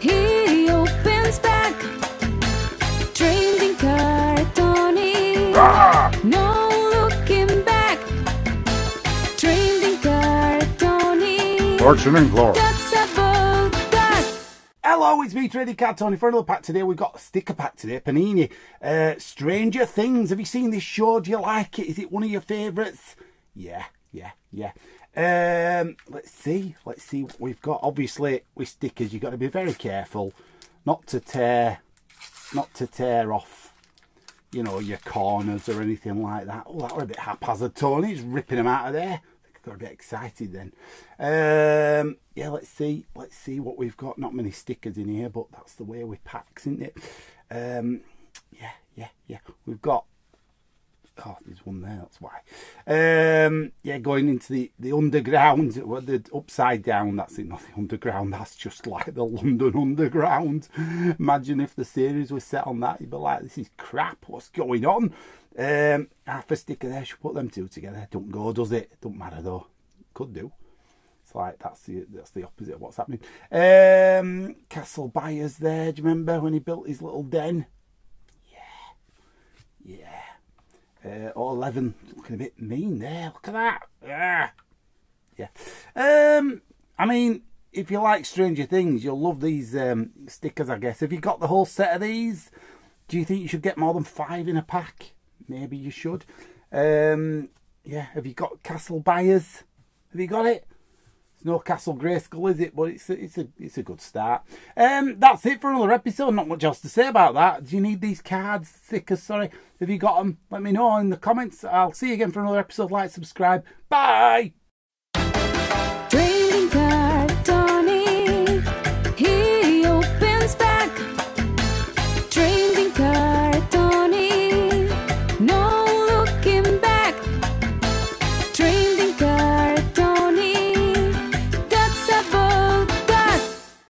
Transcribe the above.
He opens back, trailing cartoni. No looking back. Fortune and glory. Hello, it's me, Trading Card Tony, for another pack today. We've got a sticker pack today, Panini. Uh, Stranger Things. Have you seen this show? Do you like it? Is it one of your favourites? Yeah, yeah, yeah. Um, let's see. Let's see what we've got. Obviously, with stickers, you've got to be very careful not to tear, not to tear off, you know, your corners or anything like that. Oh, that were a bit haphazard, Tony. He's ripping them out of there got a bit excited then. Um, yeah, let's see. Let's see what we've got. Not many stickers in here, but that's the way we pack, isn't it? Um, yeah, yeah, yeah. We've got. Oh, there's one there. That's why. Um, yeah, going into the the underground, the upside down. That's it. Not the underground. That's just like the London Underground. Imagine if the series was set on that. You'd be like, this is crap. What's going on? Um, half a sticker there, should put them two together. Don't go, does it? Don't matter though. Could do. It's like that's the that's the opposite of what's happening. Um, Castle Byers there. Do you remember when he built his little den? Yeah, yeah. Uh, oh, 11 looking a bit mean there. Look at that. Yeah, yeah. Um, I mean, if you like Stranger Things, you'll love these um, stickers. I guess. Have you got the whole set of these? Do you think you should get more than five in a pack? maybe you should. Um, yeah, have you got Castle Byers? Have you got it? No Castle Grayskull, is it? But it's a, it's a it's a good start. Um, that's it for another episode. Not much else to say about that. Do you need these cards, stickers? Sorry, have you got them? Let me know in the comments. I'll see you again for another episode. Like, subscribe. Bye.